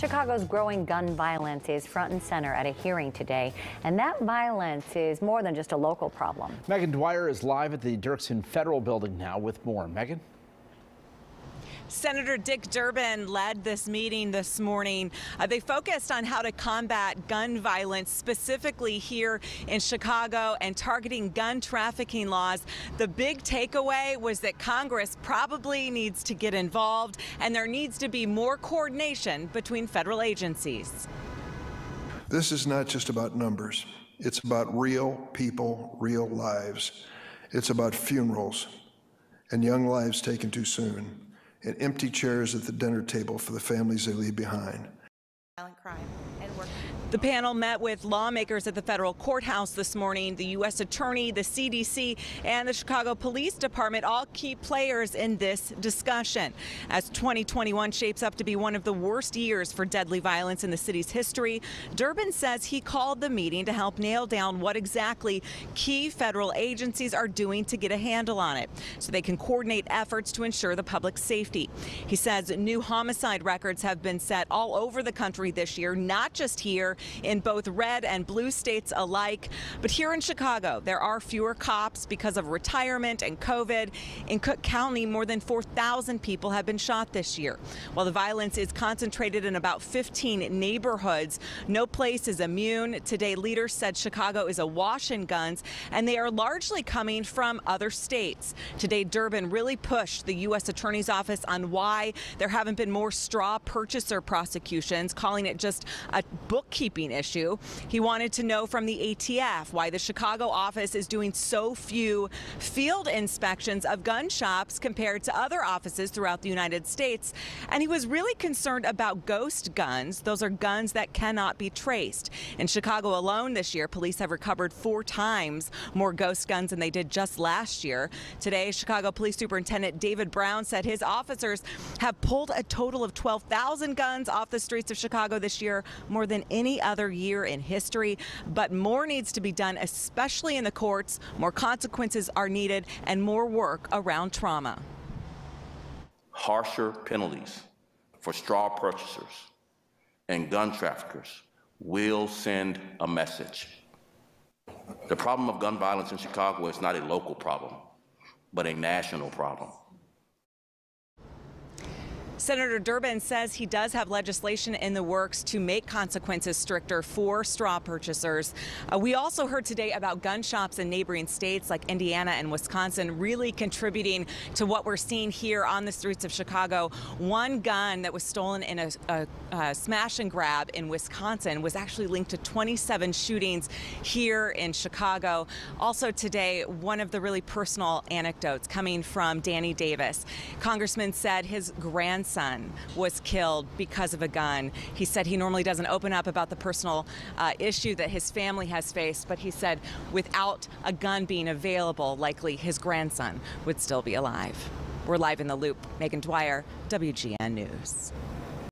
Chicago's growing gun violence is front and center at a hearing today, and that violence is more than just a local problem. Megan Dwyer is live at the Dirksen Federal Building now with more. Megan? Senator Dick Durbin led this meeting this morning. Uh, they focused on how to combat gun violence, specifically here in Chicago, and targeting gun trafficking laws. The big takeaway was that Congress probably needs to get involved, and there needs to be more coordination between federal agencies. This is not just about numbers. It's about real people, real lives. It's about funerals and young lives taken too soon and empty chairs at the dinner table for the families they leave behind. Crime. The panel met with lawmakers at the federal courthouse this morning, the U.S. Attorney, the CDC, and the Chicago Police Department, all key players in this discussion. As 2021 shapes up to be one of the worst years for deadly violence in the city's history, Durbin says he called the meeting to help nail down what exactly key federal agencies are doing to get a handle on it so they can coordinate efforts to ensure the public's safety. He says new homicide records have been set all over the country this year, not just here in both red and blue states alike. But here in Chicago, there are fewer cops because of retirement and COVID. In Cook County, more than 4,000 people have been shot this year. While the violence is concentrated in about 15 neighborhoods, no place is immune. Today, leaders said Chicago is awash in guns, and they are largely coming from other states. Today, Durbin really pushed the U.S. Attorney's Office on why there haven't been more straw purchaser prosecutions, calling it just a bookkeeping issue. He wanted to know from the ATF why the Chicago office is doing so few field inspections of gun shops compared to other offices throughout the United States. And he was really concerned about ghost guns. Those are guns that cannot be traced. In Chicago alone this year, police have recovered four times more ghost guns than they did just last year. Today, Chicago Police Superintendent David Brown said his officers have pulled a total of 12,000 guns off the streets of Chicago this year, more than any other year in history. But more needs to be done, especially in the courts. More consequences are needed and more work around trauma. Harsher penalties for straw purchasers and gun traffickers will send a message. The problem of gun violence in Chicago is not a local problem, but a national problem. Senator Durbin says he does have legislation in the works to make consequences stricter for straw purchasers. Uh, we also heard today about gun shops in neighboring states like Indiana and Wisconsin really contributing to what we're seeing here on the streets of Chicago. One gun that was stolen in a, a, a smash and grab in Wisconsin was actually linked to 27 shootings here in Chicago. Also today, one of the really personal anecdotes coming from Danny Davis. Congressman said his grandson son was killed because of a gun. He said he normally doesn't open up about the personal uh, issue that his family has faced, but he said without a gun being available, likely his grandson would still be alive. We're live in the loop. Megan Dwyer, WGN News.